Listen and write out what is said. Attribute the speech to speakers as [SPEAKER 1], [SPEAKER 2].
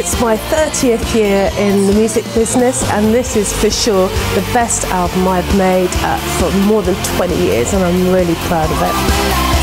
[SPEAKER 1] It's my 30th year in the music business, and this is for sure the best album I've made uh, for more than 20 years, and I'm really proud of it.